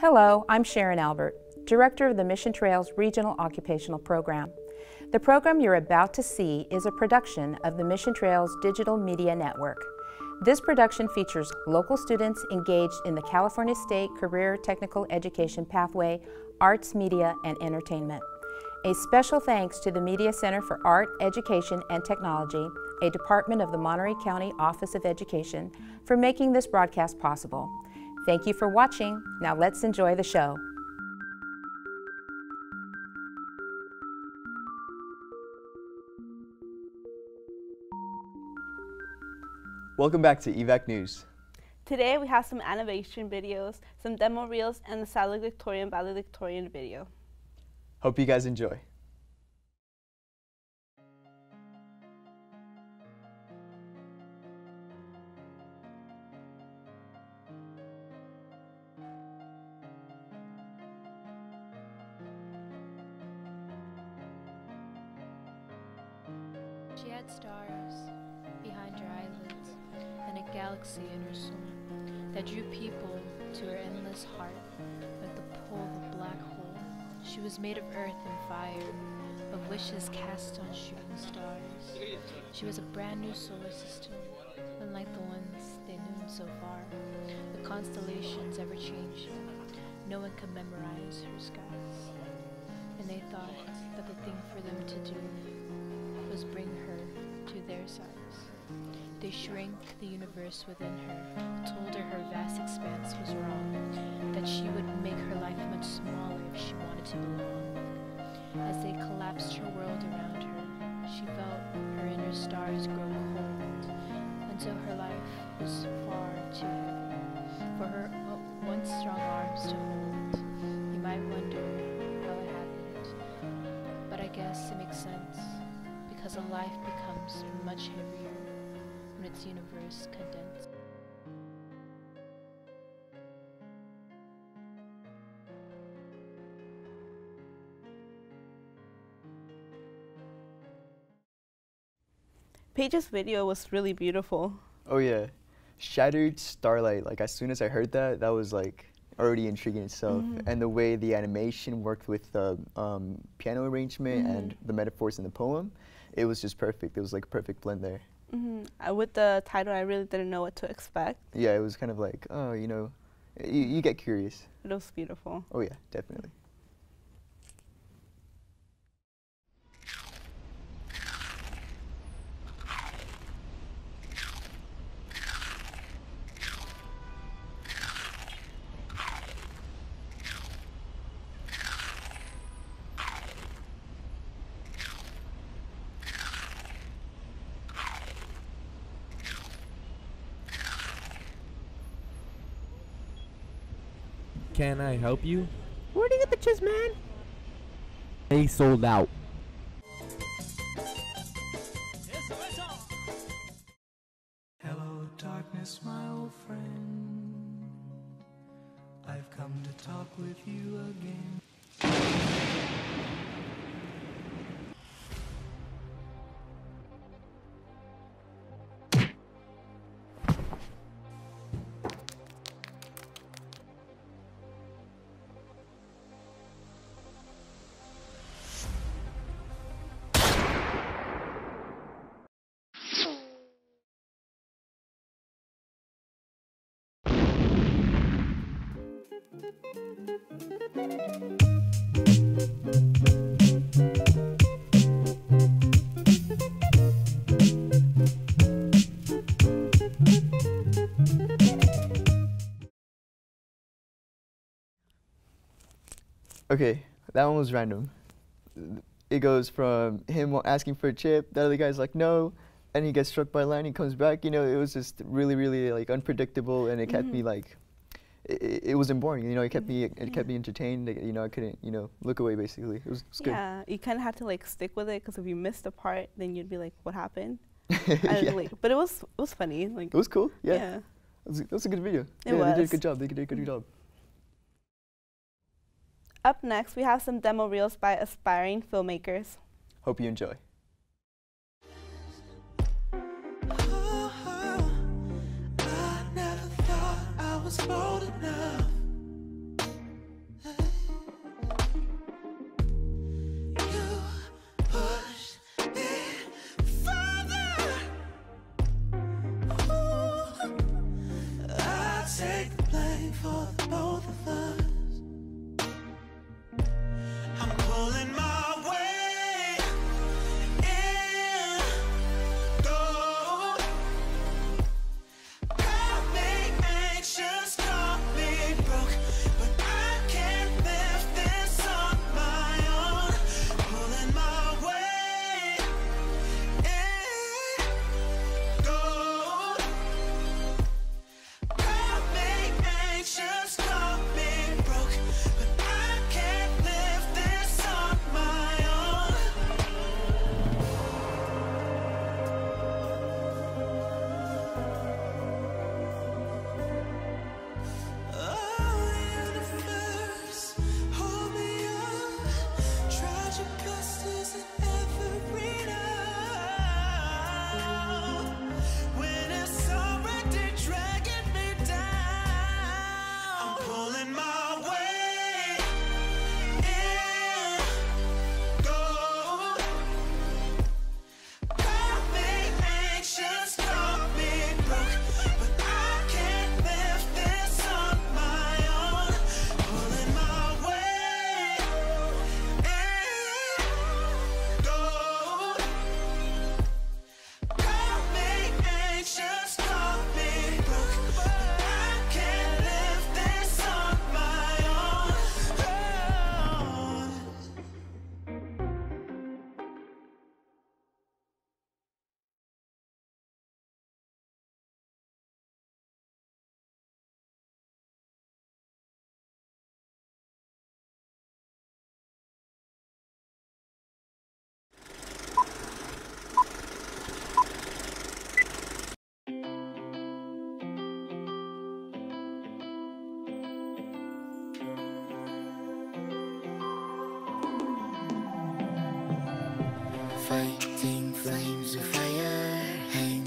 Hello, I'm Sharon Albert, Director of the Mission Trails Regional Occupational Program. The program you're about to see is a production of the Mission Trails Digital Media Network. This production features local students engaged in the California State Career Technical Education Pathway, Arts, Media, and Entertainment. A special thanks to the Media Center for Art, Education, and Technology, a department of the Monterey County Office of Education, for making this broadcast possible. Thank you for watching. Now let's enjoy the show. Welcome back to EVAC News. Today we have some animation videos, some demo reels, and the valedictorian valedictorian video. Hope you guys enjoy. Had stars behind her eyelids and a galaxy in her soul that drew people to her endless heart like the pull of a black hole. She was made of earth and fire, of wishes cast on shooting stars. She was a brand new solar system, unlike the ones they knew so far. The constellations ever changing. No one could memorize her skies. And they thought that the thing for them to do was bring her their size. They shrank the universe within her, told her her vast expanse was wrong, that she would make her life much smaller if she wanted to belong. As they collapsed her world around her, she felt her inner stars grow cold, until her life was far too heavy for her once strong arms to hold. You might wonder how it happened, but I guess it makes sense because a life becomes much heavier when its universe condensed. Paige's video was really beautiful. Oh yeah, Shattered Starlight. Like as soon as I heard that, that was like already intriguing itself. Mhm. And the way the animation worked with the um, piano arrangement Mhm. and the metaphors in the poem, it was just perfect. It was like a perfect blend there. hmm Uh, with the title, I really didn't know what to expect. Yeah, it was kind of like, oh, you know, you, you get curious. It was beautiful. Oh yeah, definitely. Can I help you? Where do you get the chiz, man? They sold out. Okay, that one was random. It goes from him asking for a chip, the other guy's like no, and he gets struck by lightning, comes back. You know, it was just really, really like unpredictable, and it kept me Mhm. like, it, it wasn't boring. You know, it kept me, it Yeah. kept me mm-hmm. entertained. like, You know, I couldn't, you know, look away basically. It was, it was good. Yeah, you kind of had to like stick with it because if you missed a part, then you'd be like, "What happened?" yeah. Like, but it was it was funny. Like, It was cool. Yeah, yeah. It, was, it was a good video. It yeah, they did a good job. They did a good job. Up next, we have some demo reels by aspiring filmmakers. Hope you enjoy. Hey.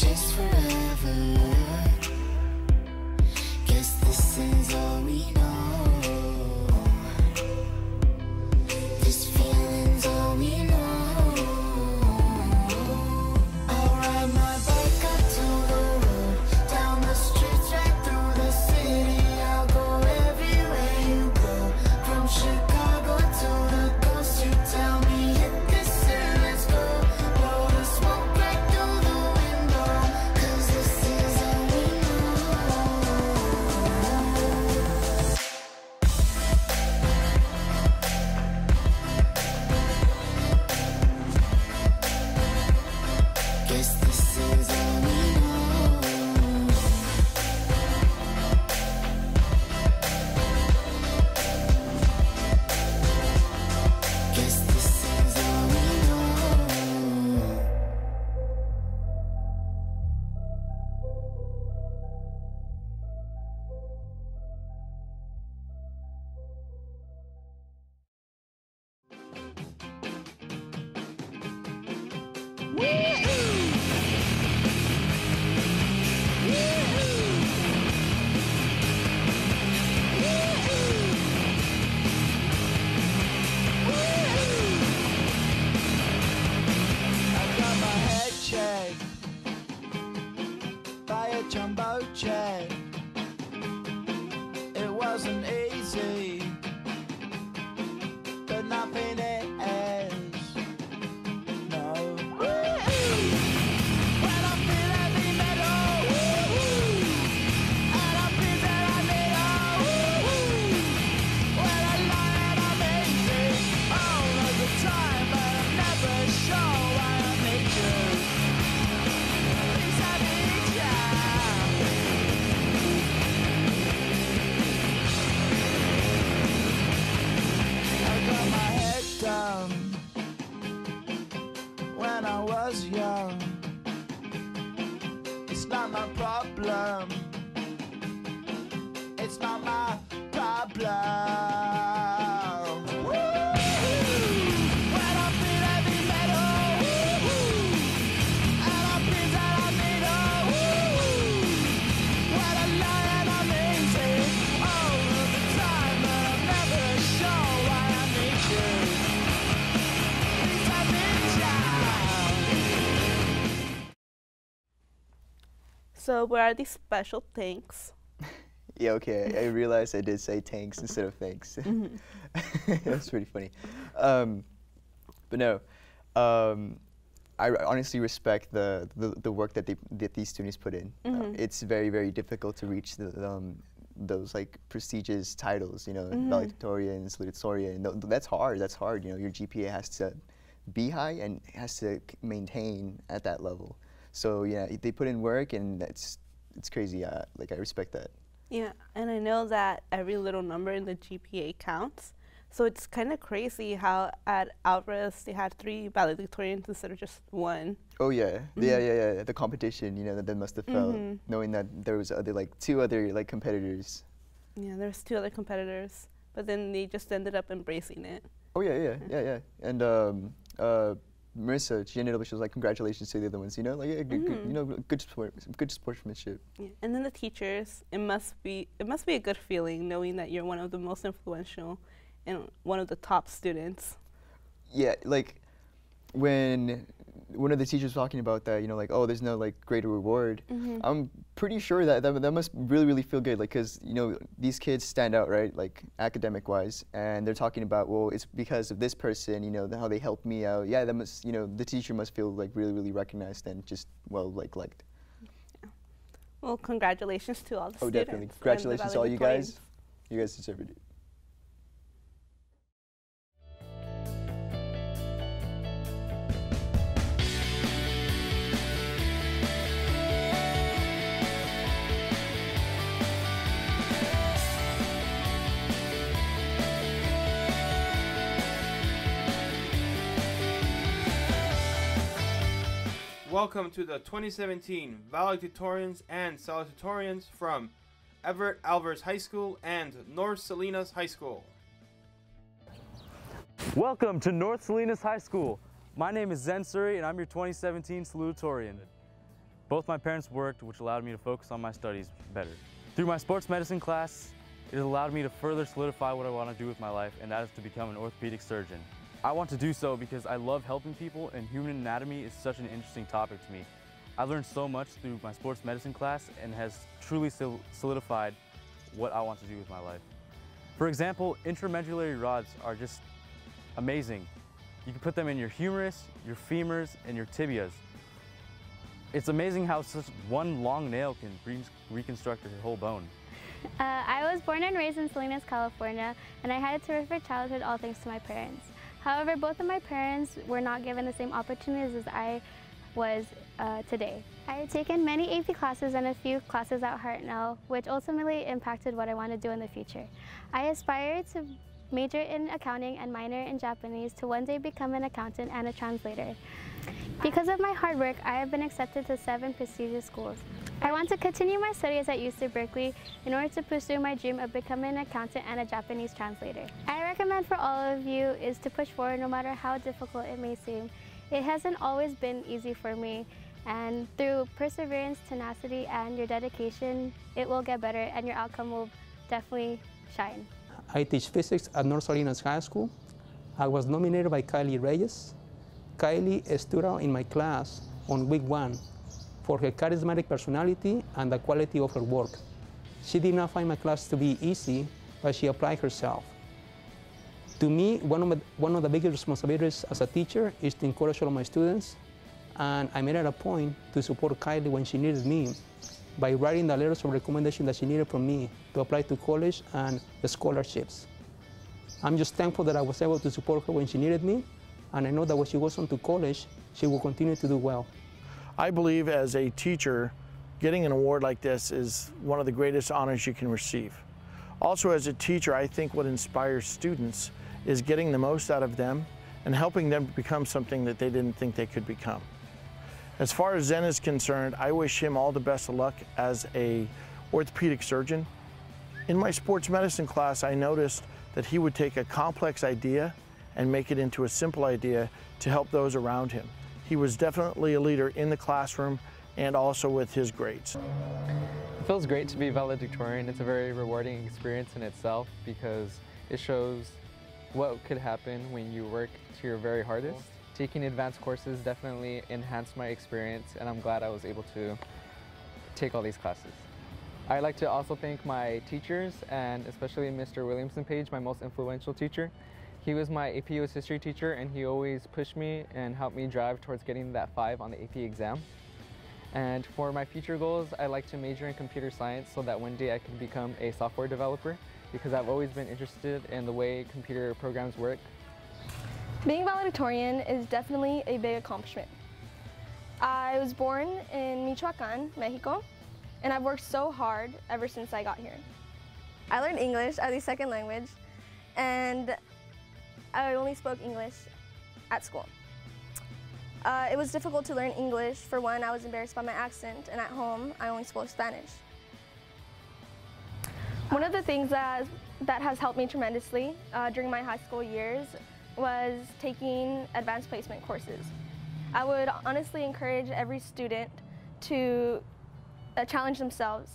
just for So what are these special tanks? yeah, okay. I realized I did say tanks instead of thanks. Mm -hmm. That's pretty funny. Um, but no, um, I honestly respect the, the, the, work that, they, that these students put in. Mm -hmm. uh, mm-hmm. it's very, very difficult to reach the, um, those like prestigious titles, you know, mm -hmm. valedictorian, salutatorian. Th that's hard. That's hard. You know, your GPA has to be high and has to maintain at that level. So yeah, they put in work, and that's it's crazy. Uh, like I respect that. Yeah, and I know that every little number in the GPA counts. So it's kind of crazy how at Alvarez they had three valedictorians instead of just one. Oh yeah, yeah, yeah, yeah. The competition, you know, that they must have felt Mhm. knowing that there was other like two other like competitors. Yeah, there's two other competitors, but then they just ended up embracing it. Oh yeah, yeah, yeah, yeah. And um, uh, Marissa, she ended up. She was like, "Congratulations to the other ones." You know, like yeah, good, good, Mhm. you know, good sport, good sportsmanship. Yeah. And then the teachers, it must be it must be a good feeling knowing that you're one of the most influential and one of the top students. Yeah, like when one of the teachers talking about that, you know, like, oh, there's no like greater reward. Mhm. I'm pretty sure that, that that must really really feel good, like, cause you know these kids stand out, right, like academic wise, and they're talking about, well, it's because of this person, you know, how they helped me out. Yeah, that must, you know, the teacher must feel like really really recognized and just well like liked. Well, congratulations to all the Oh, students. definitely. Congratulations to all you guys. You guys deserve it. Welcome to the 2017 valedictorians and salutatorians from Everett Alvarez High School and North Salinas High School. Welcome to North Salinas High School. My name is Zen Suri and I'm your 2017 salutatorian. Both my parents worked, which allowed me to focus on my studies better. Through my sports medicine class, it has allowed me to further solidify what I want to do with my life, and that is to become an orthopedic surgeon. I want to do so because I love helping people, and human anatomy is such an interesting topic to me. I learned so much through my sports medicine class and has truly solidified what I want to do with my life. For example, intramedullary rods are just amazing. You can put them in your humerus, your femurs, and your tibias. It's amazing how such one long nail can re- reconstruct your whole bone. Uh, I was born and raised in Salinas, California, and I had a terrific childhood all thanks to my parents. However, both of my parents were not given the same opportunities as I was uh, today. I had taken many AP classes and a few classes at Hartnell, which ultimately impacted what I want to do in the future. I aspire to major in accounting and minor in Japanese to one day become an accountant and a translator. Because of my hard work, I have been accepted to seven prestigious schools. I want to continue my studies at UC Berkeley in order to pursue my dream of becoming an accountant and a Japanese translator. I recommend for all of you is to push forward no matter how difficult it may seem. It hasn't always been easy for me, and through perseverance, tenacity, and your dedication, it will get better and your outcome will definitely shine. I teach physics at North Salinas High School. I was nominated by Kylie Reyes. Kylie stood out in my class on week one for her charismatic personality and the quality of her work. She did not find my class to be easy, but she applied herself. To me, one of, my, one of the biggest responsibilities as a teacher is to encourage all of my students, and I made it a point to support Kylie when she needed me by writing the letters of recommendation that she needed from me to apply to college and the scholarships. I'm just thankful that I was able to support her when she needed me, and I know that when she goes on to college, she will continue to do well. I believe as a teacher, getting an award like this is one of the greatest honors you can receive. Also, as a teacher, I think what inspires students is getting the most out of them and helping them become something that they didn't think they could become. As far as Zen is concerned, I wish him all the best of luck as a orthopedic surgeon. In my sports medicine class, I noticed that he would take a complex idea and make it into a simple idea to help those around him. He was definitely a leader in the classroom and also with his grades. It feels great to be valedictorian. It's a very rewarding experience in itself because it shows what could happen when you work to your very hardest. Taking advanced courses definitely enhanced my experience and I'm glad I was able to take all these classes. I'd like to also thank my teachers and especially Mr. Williamson Page, my most influential teacher. He was my AP US history teacher and he always pushed me and helped me drive towards getting that five on the AP exam. And for my future goals, I like to major in computer science so that one day I can become a software developer because I've always been interested in the way computer programs work. Being valedictorian is definitely a big accomplishment. I was born in Michoacan, Mexico, and I've worked so hard ever since I got here. I learned English as a second language, and I only spoke English at school. Uh, it was difficult to learn English. For one, I was embarrassed by my accent, and at home, I only spoke Spanish. One of the things that, that has helped me tremendously uh, during my high school years was taking advanced placement courses. I would honestly encourage every student to uh, challenge themselves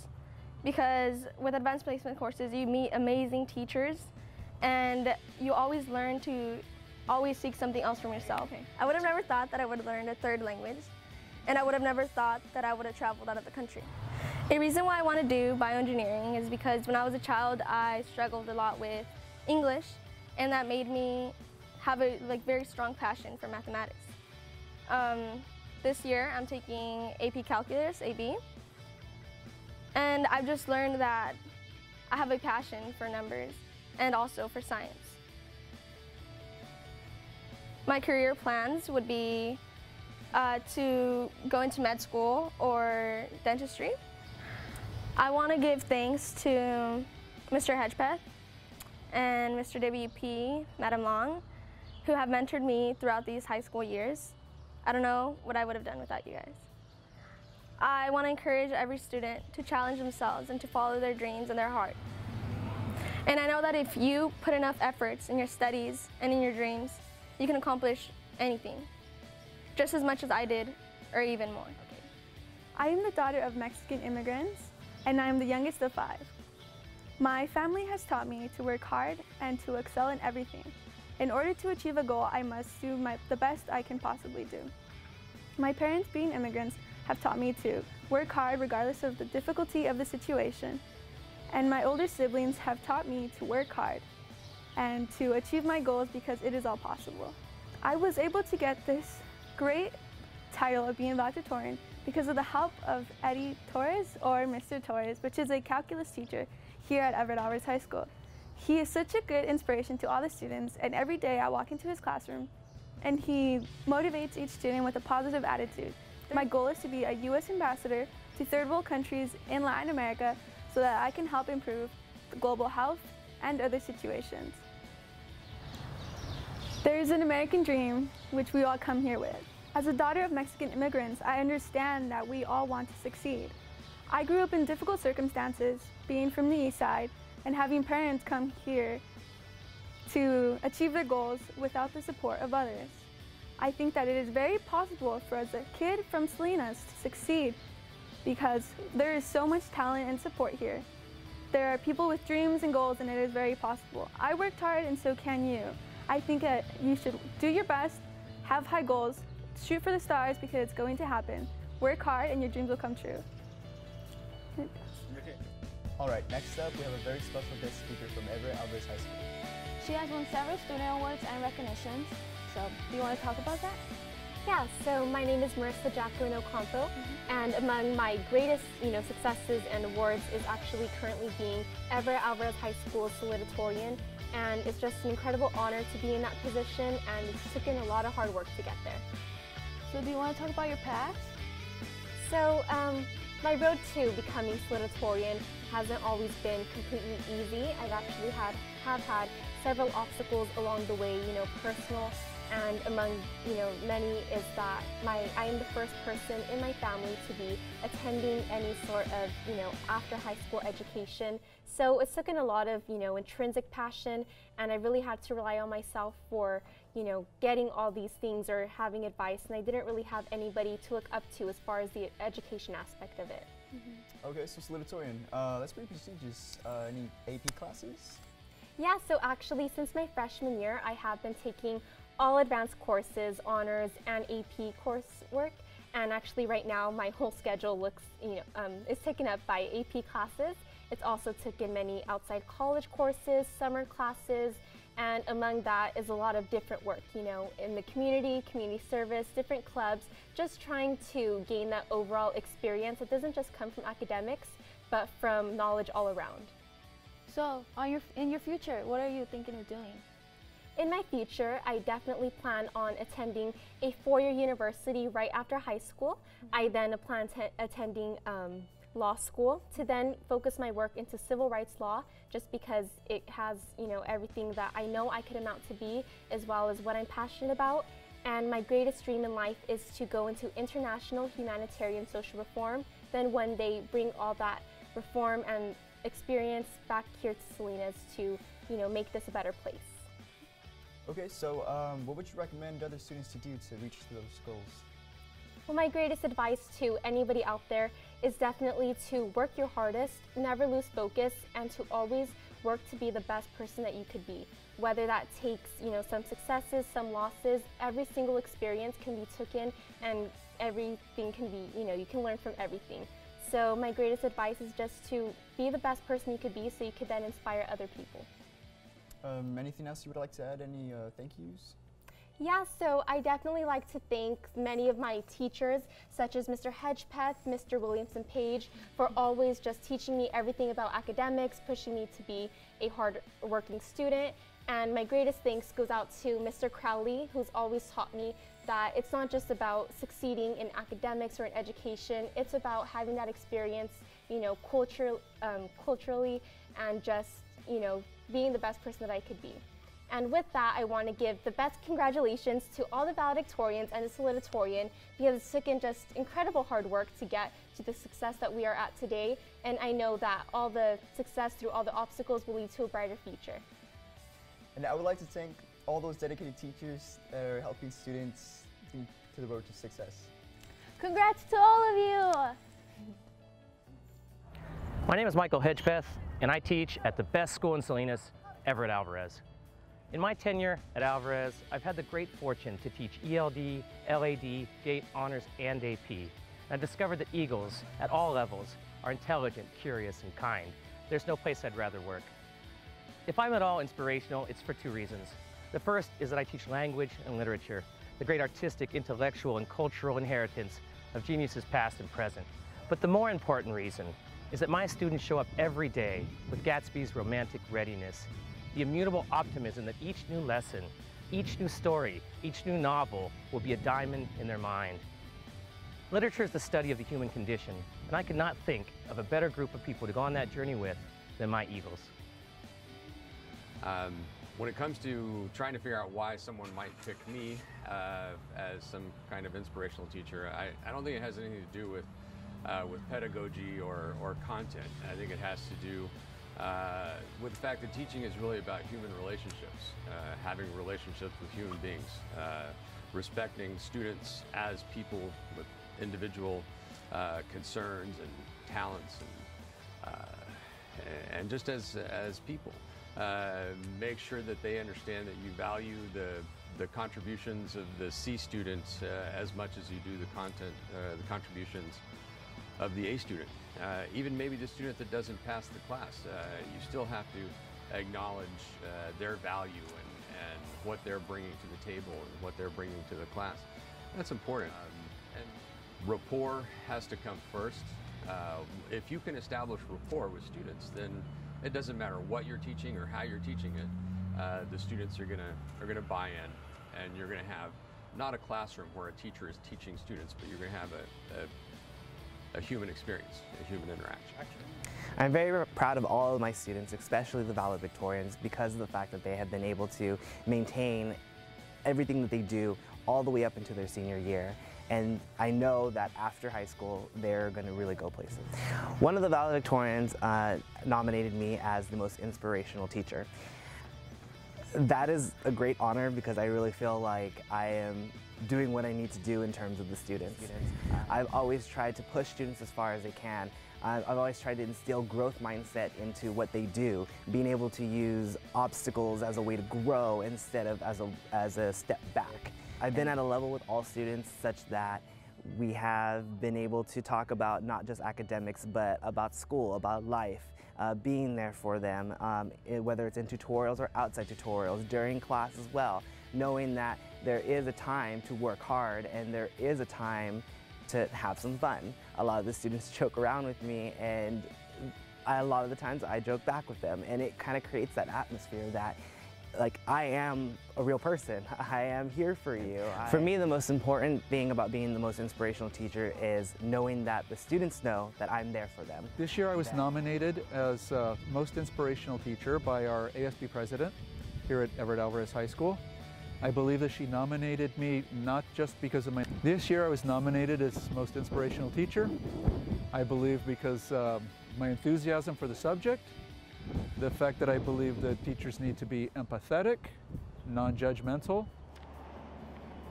because with advanced placement courses you meet amazing teachers and you always learn to always seek something else from yourself. I would have never thought that I would have learned a third language and I would have never thought that I would have traveled out of the country. A reason why I want to do bioengineering is because when I was a child I struggled a lot with English and that made me have a like very strong passion for mathematics. Um, this year I'm taking AP Calculus, AB, and I've just learned that I have a passion for numbers and also for science. My career plans would be uh, to go into med school or dentistry. I want to give thanks to Mr. Hedgepeth and Mr. WP, Madam Long, who have mentored me throughout these high school years. I don't know what I would have done without you guys. I want to encourage every student to challenge themselves and to follow their dreams and their heart. And I know that if you put enough efforts in your studies and in your dreams, you can accomplish anything, just as much as I did, or even more. I am the daughter of Mexican immigrants, and I am the youngest of five. My family has taught me to work hard and to excel in everything. In order to achieve a goal, I must do my, the best I can possibly do. My parents, being immigrants, have taught me to work hard regardless of the difficulty of the situation. And my older siblings have taught me to work hard and to achieve my goals because it is all possible. I was able to get this great title of being valedictorian because of the help of Eddie Torres or Mr. Torres, which is a calculus teacher here at Everett Alvarez High School. He is such a good inspiration to all the students and every day I walk into his classroom and he motivates each student with a positive attitude. My goal is to be a U.S. ambassador to third world countries in Latin America so that I can help improve global health and other situations. There is an American dream which we all come here with. As a daughter of Mexican immigrants, I understand that we all want to succeed. I grew up in difficult circumstances, being from the east side, and having parents come here to achieve their goals without the support of others. I think that it is very possible for as a kid from Salinas to succeed because there is so much talent and support here. There are people with dreams and goals and it is very possible. I worked hard and so can you. I think that you should do your best, have high goals, shoot for the stars because it's going to happen. Work hard and your dreams will come true. All right, next up, we have a very special guest speaker from Everett Alvarez High School. She has won several student awards and recognitions. So, do you want to talk about that? Yeah, so my name is Marissa Jacqueline Ocampo, and among my greatest, you know, successes and awards is actually currently being Everett Alvarez High School salutatorian, and it's just an incredible honor to be in that position, and it's taken a lot of hard work to get there. So, do you want to talk about your past? So, um, my road to becoming salutatorian hasn't always been completely easy. I've actually had have had several obstacles along the way, you know, personal and among you know many is that my I am the first person in my family to be attending any sort of you know after high school education. So it's taken a lot of you know intrinsic passion, and I really had to rely on myself for you know getting all these things or having advice, and I didn't really have anybody to look up to as far as the education aspect of it. Okay, so salutatorian, uh, that's pretty prestigious. Uh, any AP classes? Yeah, so actually, since my freshman year, I have been taking all advanced courses, honors, and AP coursework. And actually, right now, my whole schedule looks, you know, um, is taken up by AP classes. It's also taken many outside college courses, summer classes, And among that is a lot of different work, you know, in the community, community service, different clubs, just trying to gain that overall experience that doesn't just come from academics, but from knowledge all around. So, on your, in your future, what are you thinking of doing? In my future, I definitely plan on attending a four-year university right after high school. I then plan to attending um, law school to then focus my work into civil rights law just because it has you know everything that I know I could amount to be as well as what I'm passionate about and my greatest dream in life is to go into international humanitarian social reform then one day bring all that reform and experience back here to Salinas to you know make this a better place. Okay, so um, what would you recommend other students to do to reach those goals? Well, my greatest advice to anybody out there is definitely to work your hardest, never lose focus, and to always work to be the best person that you could be. Whether that takes, you know, some successes, some losses, every single experience can be taken and everything can be, you know, you can learn from everything. So my greatest advice is just to be the best person you could be so you could then inspire other people. Um, anything else you would like to add? Any uh, thank yous? Yeah, so I definitely like to thank many of my teachers, such as Mr. Hedgepeth, Mr. Williamson Page, for always just teaching me everything about academics, pushing me to be a hard-working student. And my greatest thanks goes out to Mr. Crowley, who's always taught me that it's not just about succeeding in academics or in education, it's about having that experience, you know, culture, um, culturally and just, you know, being the best person that I could be. And with that, I want to give the best congratulations to all the valedictorians and the salutatorian because it took taken just incredible hard work to get to the success that we are at today. And I know that all the success through all the obstacles will lead to a brighter future. And I would like to thank all those dedicated teachers that are helping students to the road to success. Congrats to all of you! My name is Michael Hedgepeth, and I teach at the best school in Salinas, Everett Alvarez. In my tenure at Alvarez, I've had the great fortune to teach ELD, LAD, GATE, Honors, and AP. And I've discovered that Eagles, at all levels, are intelligent, curious, and kind. There's no place I'd rather work. If I'm at all inspirational, it's for two reasons. The first is that I teach language and literature, the great artistic, intellectual, and cultural inheritance of geniuses past and present. But the more important reason is that my students show up every day with Gatsby's romantic readiness, the immutable optimism that each new lesson, each new story, each new novel will be a diamond in their mind. Literature is the study of the human condition, and I could not think of a better group of people to go on that journey with than my Eagles. Um, when it comes to trying to figure out why someone might pick me uh, as some kind of inspirational teacher, I, I don't think it has anything to do with uh, with pedagogy or, or content. I think it has to do uh, with the fact that teaching is really about human relationships, uh, having relationships with human beings, uh, respecting students as people with individual uh, concerns and talents and, uh, and just as, as people. Uh, make sure that they understand that you value the, the contributions of the C students as much as you do the content, the contributions of the A student. Uh, even maybe the student that doesn't pass the class, uh, you still have to acknowledge uh, their value and, and what they're bringing to the table and what they're bringing to the class. That's important. Um, and rapport has to come first. Uh, if you can establish rapport with students, then it doesn't matter what you're teaching or how you're teaching it. Uh, the students are gonna are gonna buy in, and you're gonna have not a classroom where a teacher is teaching students, but you're gonna have a, a a human experience, a human interaction. I'm very proud of all of my students, especially the valedictorians, because of the fact that they have been able to maintain everything that they do all the way up into their senior year. And I know that after high school, they're going to really go places. One of the valedictorians uh, nominated me as the most inspirational teacher. That is a great honor because I really feel like I am doing what I need to do in terms of the students. I've always tried to push students as far as I can. I've always tried to instill growth mindset into what they do, being able to use obstacles as a way to grow instead of as a, as a step back. I've been at a level with all students such that We have been able to talk about not just academics, but about school, about life, uh, being there for them, um, whether it's in tutorials or outside tutorials, during class as well, knowing that there is a time to work hard and there is a time to have some fun. A lot of the students joke around with me and I, a lot of the times I joke back with them and it kind of creates that atmosphere that like I am a real person. I am here for you. For me, the most important thing about being the most inspirational teacher is knowing that the students know that I'm there for them. This year I was nominated as uh, Most Inspirational Teacher by our ASB president here at Everett Alvarez High School. I believe that she nominated me not just because of my... This year I was nominated as Most Inspirational Teacher. I believe because um, my enthusiasm for the subject, the fact that I believe that teachers need to be empathetic, non-judgmental,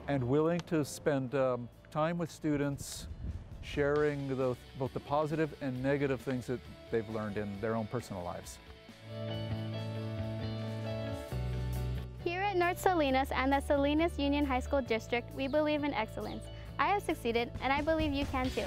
and willing to spend um, time with students sharing the, both the positive and negative things that they've learned in their own personal lives. At North Salinas and the Salinas Union High School District, we believe in excellence. I have succeeded, and I believe you can too.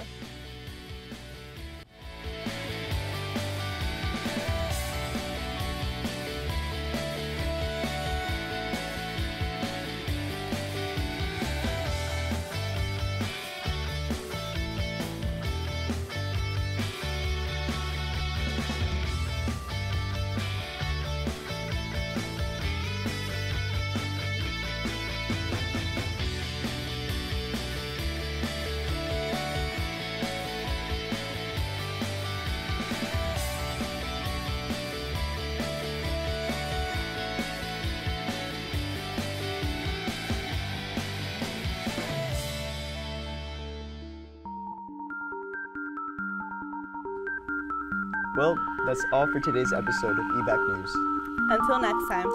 That's all for today's episode of EVaC News. Until next time.